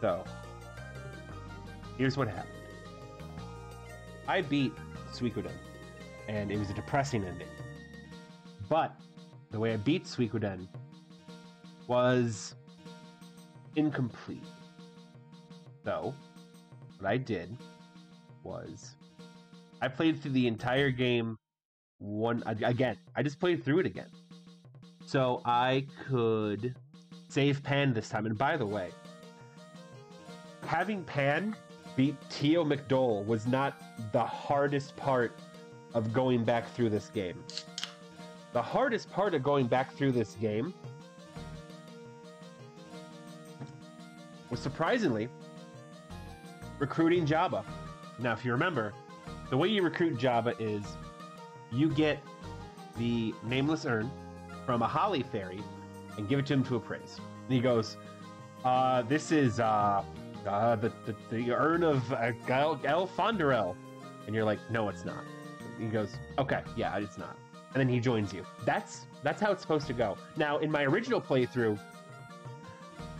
So, here's what happened. I beat Suikoden, and it was a depressing ending. But the way I beat Suikoden was incomplete. So, what I did was I played through the entire game one again. I just played through it again. So I could save Pahn this time. And by the way, having Pahn beat Teo McDohl was not the hardest part of going back through this game. The hardest part of going back through this game was surprisingly recruiting Jabba. Now, if you remember, the way you recruit Jabba is you get the nameless urn from a holly fairy and give it to him to appraise. And he goes, uh, this is uh, uh, the, the, the urn of uh, El, El Fonderel. And you're like, no, it's not. He goes, okay, yeah, it's not. And then he joins you. That's that's how it's supposed to go. Now, in my original playthrough,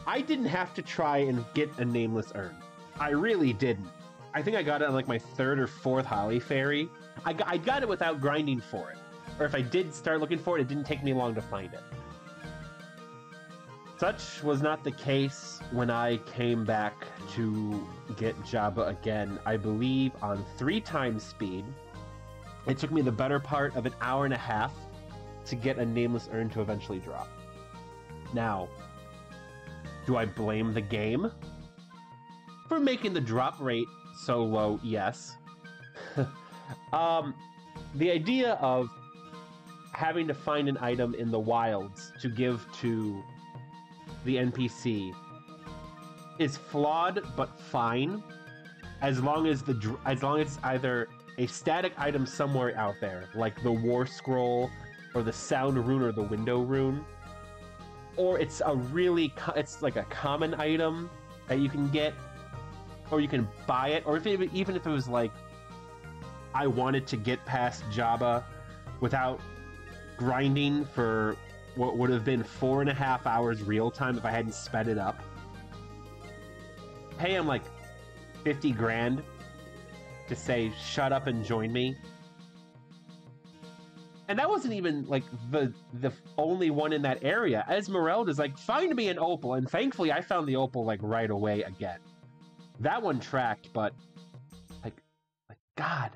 I didn't have to try and get a nameless urn. I really didn't. I think I got it on like my third or fourth Holly Fairy. I I got it without grinding for it. Or if I did start looking for it, it didn't take me long to find it. Such was not the case when I came back to get Jabba again, I believe on three times speed. It took me the better part of an hour and a half to get a nameless urn to eventually drop. Now, do I blame the game for making the drop rate so low? Yes. um, the idea of having to find an item in the wilds to give to the NPC is flawed but fine as long as the as long as it's either a static item somewhere out there like the war scroll or the sound rune or the window rune or it's a really it's like a common item that you can get or you can buy it or if it, even if it was like I wanted to get past Jabba without grinding for what would have been four and a half hours real time if I hadn't sped it up. Pay him like 50 grand to say, shut up and join me. And that wasn't even like the the only one in that area. Esmeralda's like, find me an opal, and thankfully I found the opal like right away again. That one tracked, but like, like God,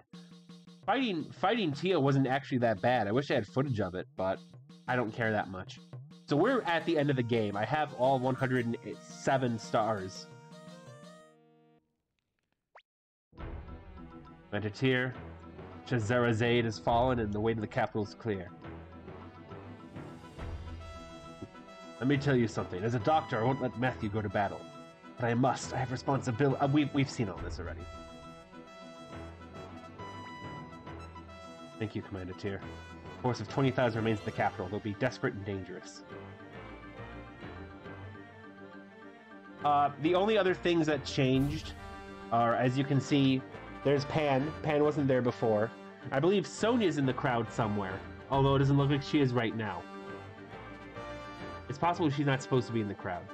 fighting fighting Teo wasn't actually that bad. I wish I had footage of it, but I don't care that much. So we're at the end of the game. I have all 107 stars. Meditatir, Shasarazade has fallen and the way to the capital is clear. Let me tell you something. As a doctor, I won't let Matthew go to battle. But I must. I have responsibility. Uh, we've, we've seen all this already. Thank you, Commander Tir. Force of 20,000 remains in the capital. They'll be desperate and dangerous. Uh, the only other things that changed are, as you can see, there's Pahn. Pahn wasn't there before. I believe Sonia's in the crowd somewhere, although it doesn't look like she is right now. It's possible she's not supposed to be in the crowd.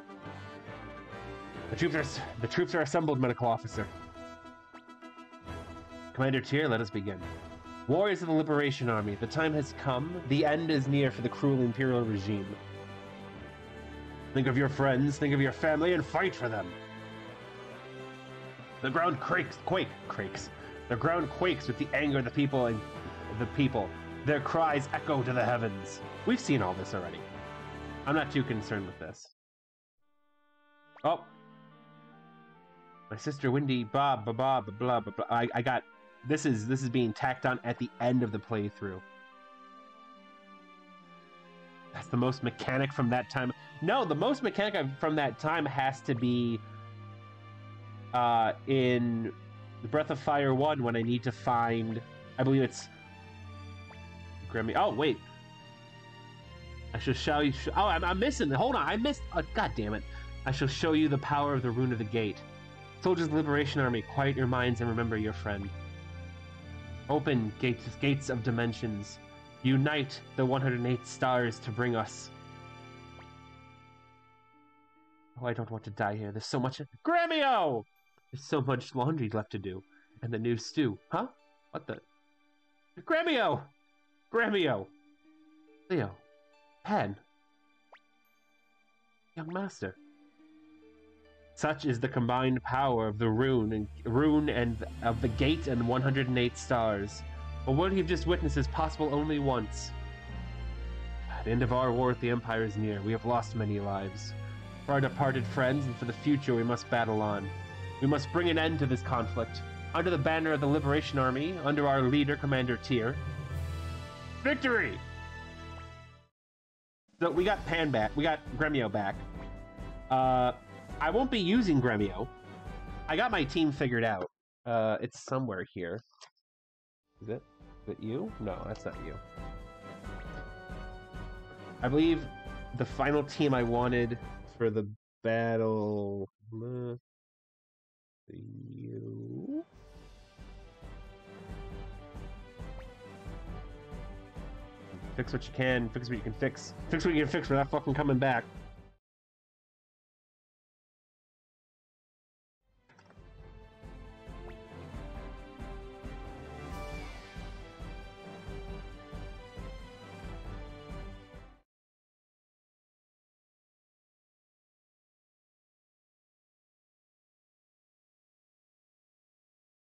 The troops are the troops are assembled, medical officer. Commander Tir, let us begin. Warriors of the Liberation Army, the time has come. The end is near for the cruel Imperial regime. Think of your friends, think of your family, and fight for them. The ground quakes, quake, quakes. The ground quakes with the anger of the people and the people. Their cries echo to the heavens. We've seen all this already. I'm not too concerned with this. Oh. My sister Windy, blah, blah, blah, blah, blah, blah. I, I got, this is, this is being tacked on at the end of the playthrough. That's the most mechanic from that time. No, the most mechanic from that time has to be uh, in the Breath of Fire 1 when I need to find, I believe it's Grammy. Oh, wait. I shall show you. Oh, I'm, I'm missing. Hold on. I missed. Oh, God damn it. I shall show you the power of the Rune of the Gate. Soldiers of the Liberation Army, quiet your minds and remember your friend. Open gates, gates of dimensions. Unite the 108 stars to bring us. Oh, I don't want to die here. There's so much. Gremio! There's so much laundry left to do. And the new stew. Huh? What the? Gremio! Gremio! Leo. Pen. Young master. Such is the combined power of the rune and rune and of the gate and 108 stars. But what you've just witnessed is possible only once. The end of our war with the Empire is near. We have lost many lives. For our departed friends and for the future, we must battle on. We must bring an end to this conflict. Under the banner of the Liberation Army, under our leader, Commander Tir. Victory! So we got Pahn back. We got Gremio back. Uh, I won't be using Gremio. I got my team figured out. Uh, it's somewhere here. Is it? Is it you? No, that's not you. I believe the final team I wanted for the battle. You. Fix what you can. Fix what you can fix. Fix what you can fix without fucking coming back.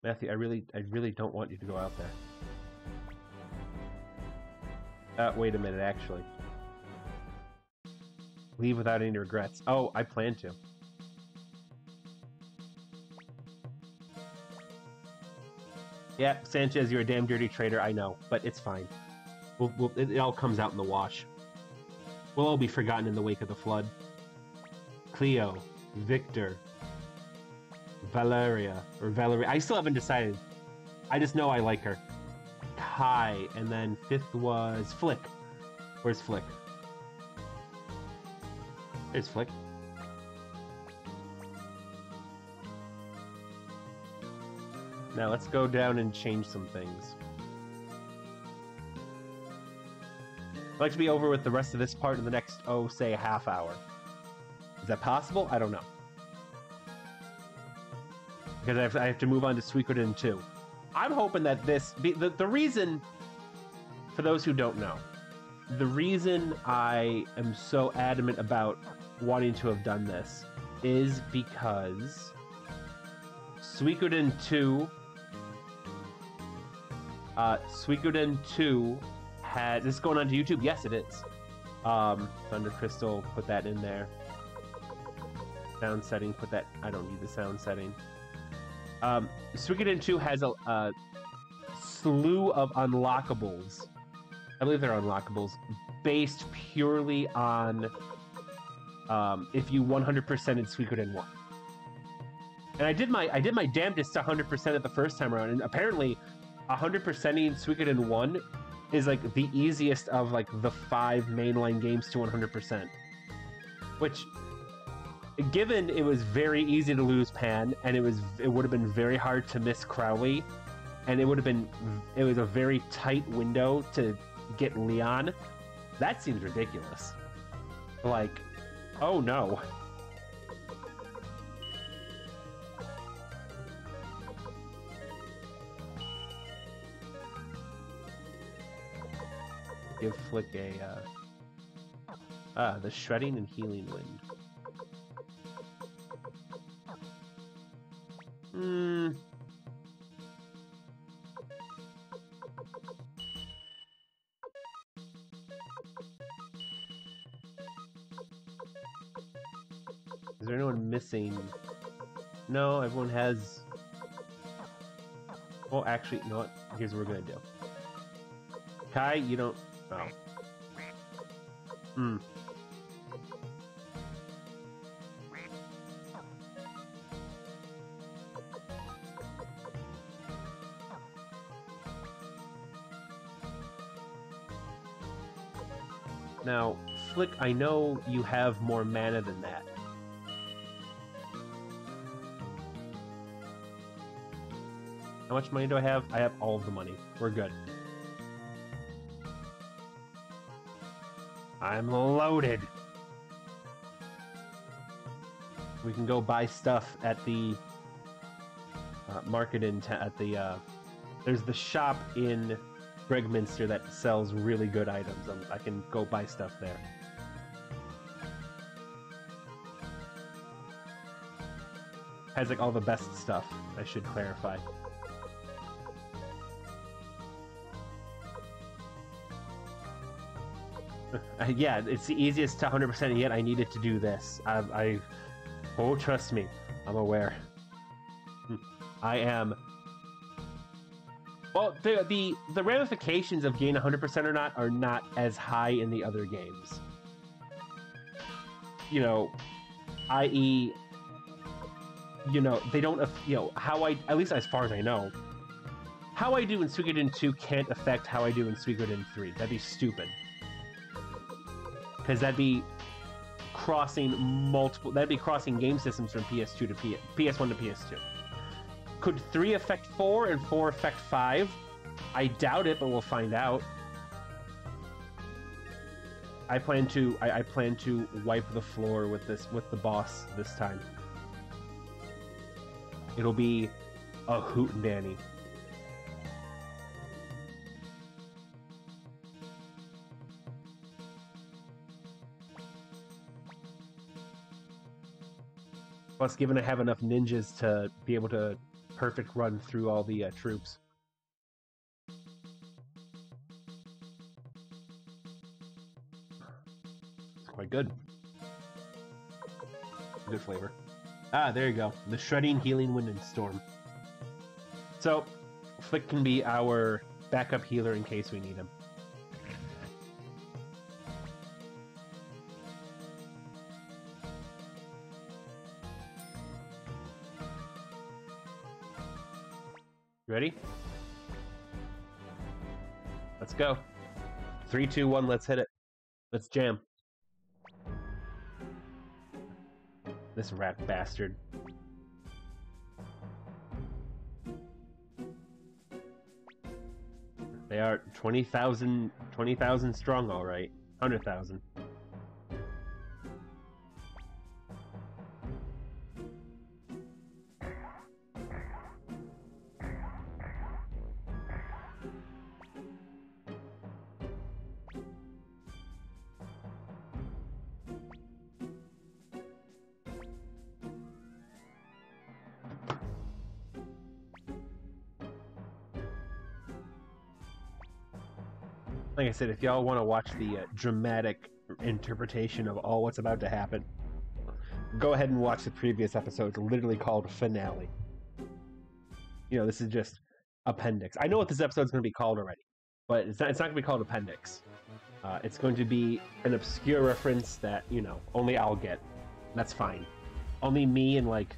Matthew, I really, I really don't want you to go out there. Uh, wait a minute, actually. Leave without any regrets. Oh, I plan to. Yeah, Sanchez, you're a damn dirty traitor, I know, but it's fine. We'll, we'll, it, it all comes out in the wash. We'll all be forgotten in the wake of the flood. Cleo, Victor, Valeria, or Valeria. I still haven't decided. I just know I like her. Kai, and then fifth was Flick. Where's Flick? There's Flick. Now let's go down and change some things. I'd like to be over with the rest of this part in the next, oh, say half hour. Is that possible? I don't know. Because I have, I have to move on to Suikoden 2. I'm hoping that this... The, the, the reason, for those who don't know, the reason I am so adamant about wanting to have done this is because Suikoden 2 uh, Suikoden 2 has. Is this going on to YouTube? Yes, it is. Um, Thunder Crystal, put that in there. Sound setting, put that. I don't need the sound setting. Um, Suikoden 2 has a, a slew of unlockables. I believe they're unlockables based purely on um, if you 100% in Suikoden 1. And I did my I did my damnedest to 100% it the first time around, and apparently 100%ing Suikoden 1 is like the easiest of like the five mainline games to 100%. Which given it was very easy to lose Pahn and it was it would have been very hard to miss Crowley and it would have been it was a very tight window to get Leon. That seems ridiculous. Like, oh no. give Flick a, uh... Ah, the Shredding and Healing Wind. Hmm... Is there anyone missing? No, everyone has... Well, actually, you know what? Here's what we're gonna do. Kai, you don't... Oh. Hmm. Now, Flick, I know you have more mana than that. How much money do I have? I have all of the money. We're good. I'm loaded. We can go buy stuff at the uh, market in at the. Uh, there's the shop in Gregminster that sells really good items. Um, I can go buy stuff there. Has like all the best stuff. I should clarify. Uh, yeah, it's the easiest to 100% yet. I needed to do this. I, I, oh, trust me, I'm aware. I am. Well, the the the ramifications of gain 100% or not are not as high in the other games. You know, i.e., you know, they don't, you know, how I, at least as far as I know, how I do in Suikoden 2 can't affect how I do in Suikoden 3. That'd be stupid because that'd be crossing multiple that'd be crossing game systems from ps2 to P- ps1 to ps2 could 3 affect 4 and 4 affect 5 i doubt it but we'll find out. I plan to I, I plan to wipe the floor with this with the boss this time. It'll be a hoot and danny. Plus, given I have enough ninjas to be able to perfect run through all the uh, troops. It's quite good. Good flavor. Ah, there you go. The Shredding Healing Wind and Storm. So, Flick can be our backup healer in case we need him. Ready? Let's go. Three, two, one, let's hit it. Let's jam. This rat bastard. They are 20,000 20,000 strong, alright. 100,000. Like I said, if y'all want to watch the uh, dramatic interpretation of all what's about to happen, go ahead and watch the previous episode. It's literally called Finale. You know, this is just appendix. I know what this episode's going to be called already, but it's not, it's not going to be called appendix. Uh, it's going to be an obscure reference that, you know, only I'll get. That's fine. Only me and like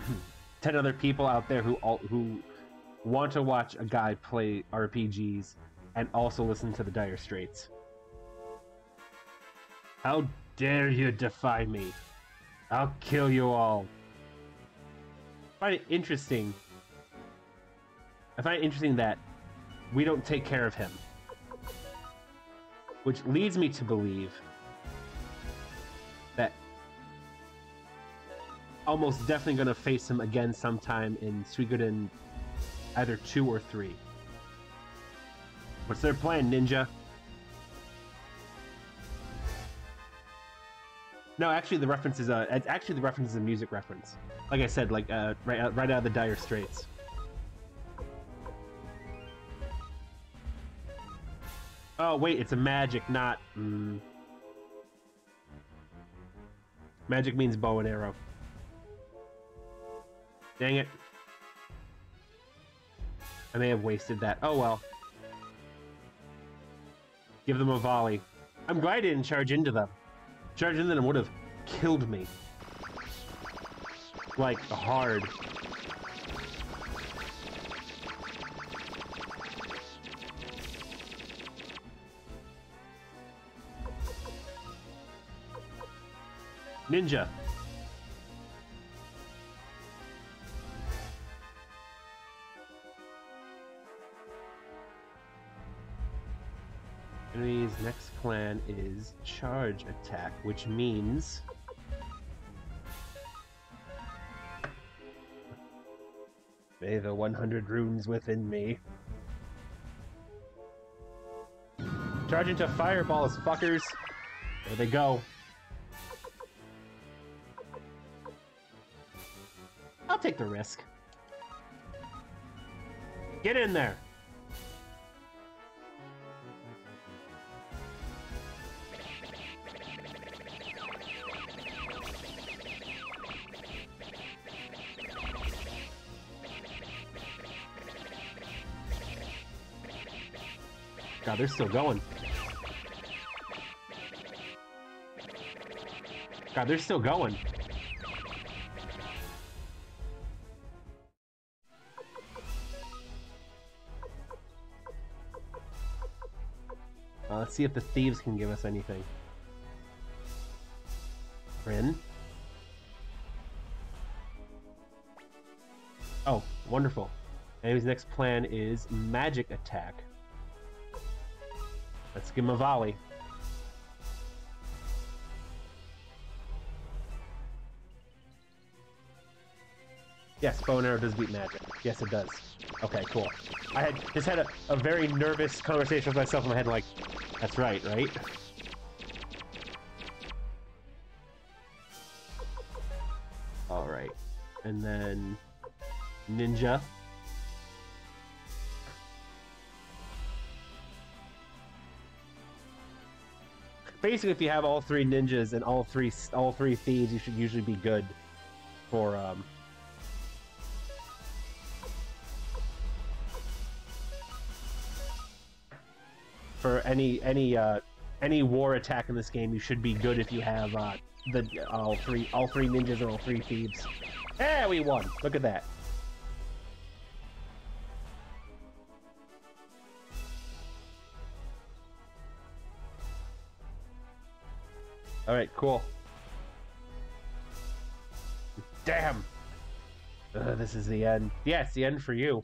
10 other people out there who all, who want to watch a guy play RPGs and also listen to the Dire Straits. How dare you defy me? I'll kill you all. I find it interesting. I find it interesting that we don't take care of him. Which leads me to believe that almost definitely going to face him again sometime in Suikoden either 2 or 3. What's their plan, Ninja? No, actually, the reference is a. Uh, actually, the reference is a music reference. Like I said, like uh, right, out, right out of the Dire Straits. Oh wait, it's a magic, not. Mm. Magic means bow and arrow. Dang it. I may have wasted that. Oh well. Give them a volley. I'm glad I didn't charge into them. Charge into them would have killed me. Like, hard. Ninja. Next plan is charge attack, which means May the 100 runes within me. Charge into fireballs, fuckers! There they go. I'll take the risk. Get in there! They're still going. God, they're still going. Uh, let's see if the thieves can give us anything. Rin? Oh, wonderful. Enemy's next plan is magic attack. Let's give him a volley. Yes, bow and arrow does beat magic. Yes, it does. Okay, cool. I had just had a, a very nervous conversation with myself in my head, like, that's right, right? Alright. And then... Ninja. Basically, if you have all three ninjas and all three all three thieves, you should usually be good for um, for any any uh, any war attack in this game, you should be good if you have uh, the all three all three ninjas and all three thieves. Yeah, we won. Look at that. All right, cool. Damn. Ugh, this is the end. Yeah, it's the end for you.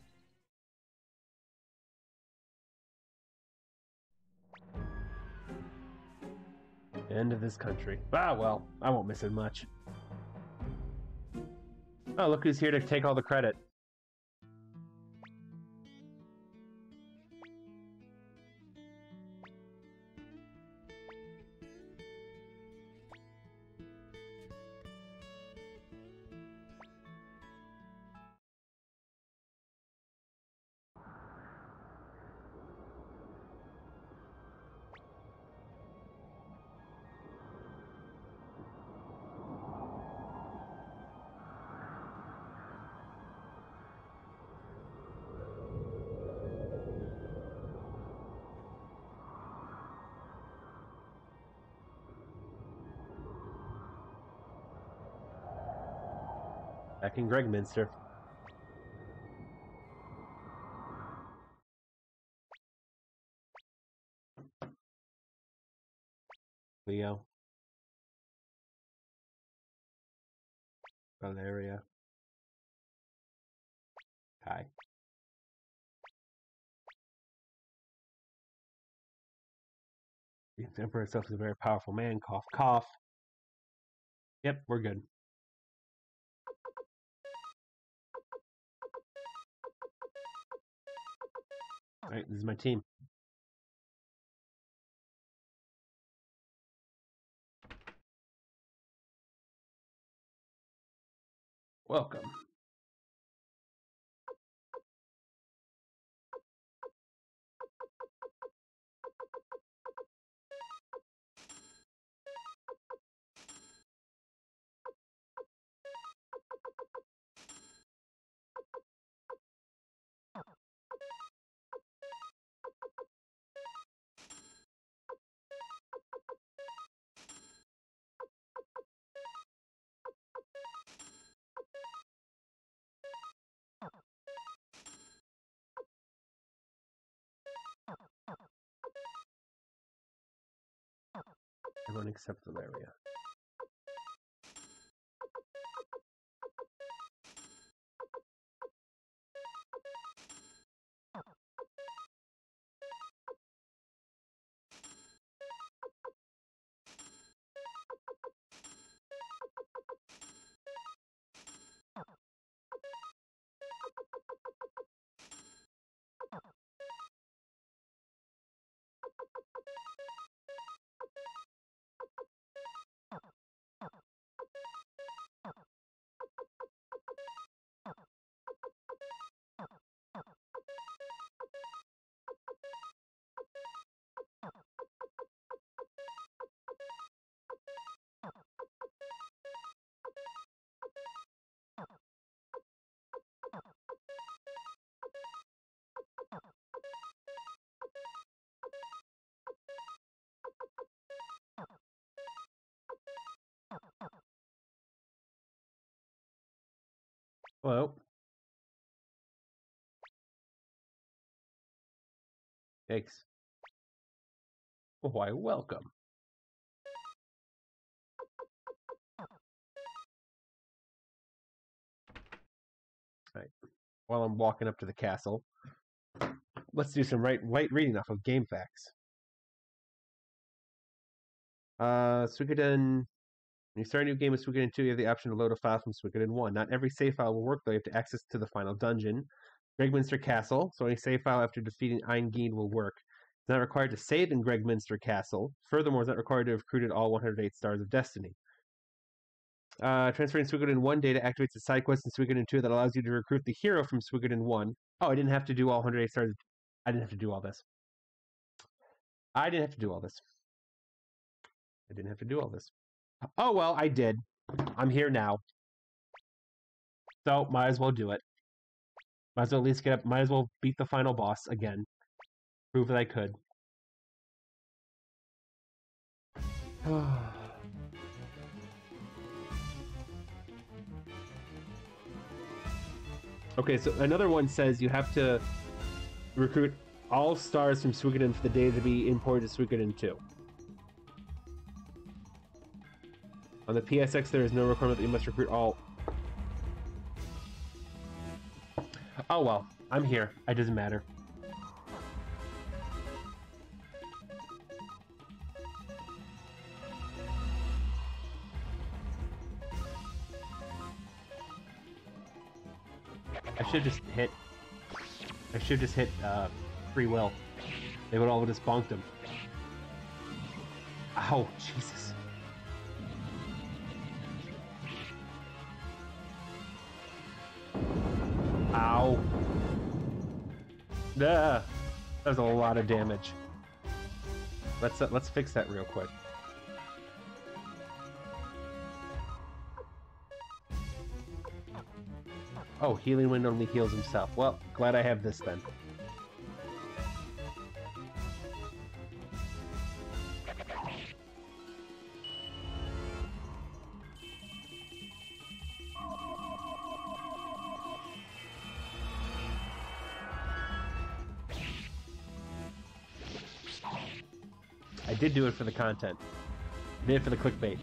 End of this country. Ah, well, I won't miss it much. Oh, look who's here to take all the credit. Back in Gregminster. Leo. Valeria. Kai. The Emperor itself is a very powerful man. Cough, cough. Yep, we're good. All right, this is my team. Welcome. Everyone except Hello. Thanks. Why, welcome. Right. While I'm walking up to the castle, let's do some right, light reading off of GameFAQs. Uh, Suikoden. When you start a new game with Suikoden 2, you have the option to load a file from Suikoden 1. Not every save file will work, though. You have to access to the final dungeon. Gregminster Castle, so any save file after defeating Eingein will work. It's not required to save in Gregminster Castle. Furthermore, it's not required to have recruited all 108 Stars of Destiny. Uh, transferring Suikoden 1 data activates a side quest in Suikoden 2 that allows you to recruit the hero from Suikoden 1. Oh, I didn't have to do all 108 stars. I didn't have to do all this. I didn't have to do all this. I didn't have to do all this. Oh, well, I did. I'm here now. So, might as well do it. Might as well at least get up. Might as well beat the final boss again. Prove that I could. okay, so another one says you have to recruit all stars from Suikoden for the data to be imported to Suikoden 2. On the PSX, there is no requirement that you must recruit all. Oh well, I'm here. It doesn't matter. I should just hit. I should just hit uh, free will. They would all have just bonked him. Ow, Jesus. Ow. That was a lot of damage. Let's uh, let's fix that real quick. Oh, healing wind only heals himself. Well, glad I have this then. I did do it for the content. I did it for the clickbait.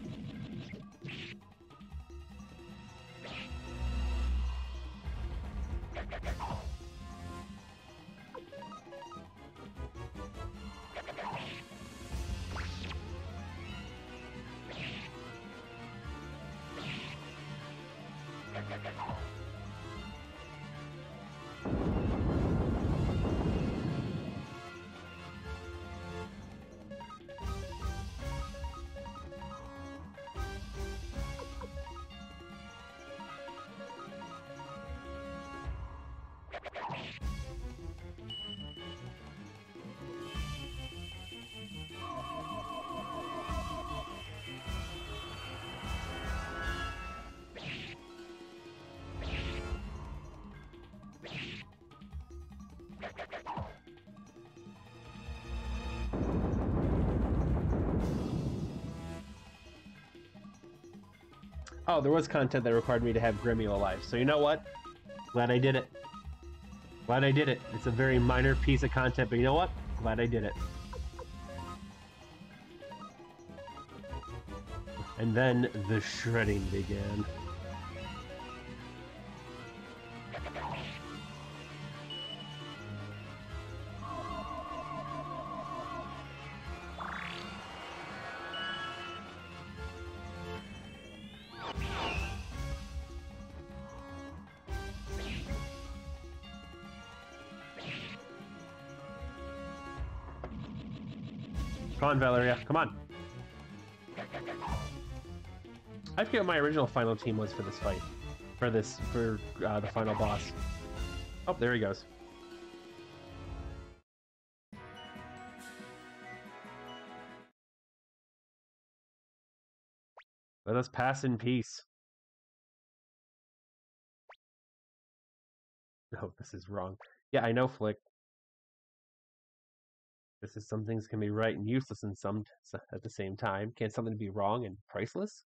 Oh, there was content that required me to have Gremio alive. So you know what? Glad I did it. Glad I did it. It's a very minor piece of content, but you know what? Glad I did it. And then the shredding began. Come on, Valeria. Come on. I forget what my original final team was for this fight. For this, for uh, the final boss. Oh, there he goes. Let us pass in peace. No, this is wrong. Yeah, I know, Flick. This is some things can be right and useless in some at the same time. Can something be wrong and priceless?